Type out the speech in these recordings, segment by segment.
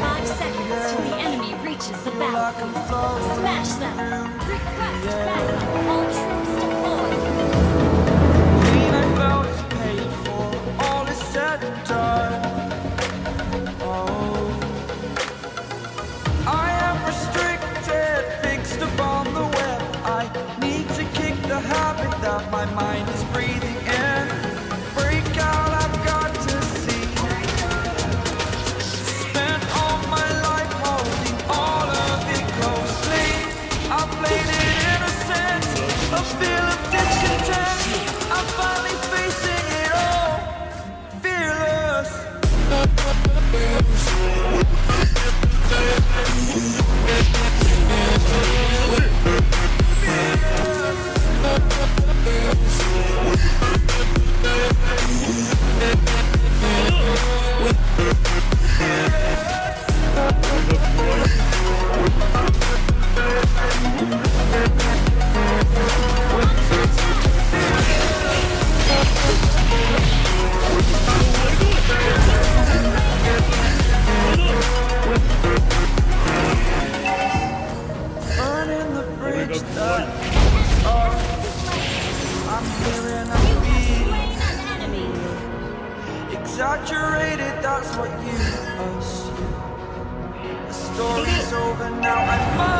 Five seconds till the enemy reaches the battlefield. Smash them. Request backup. All. that's what you assume. The story's over now.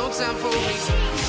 no time for me.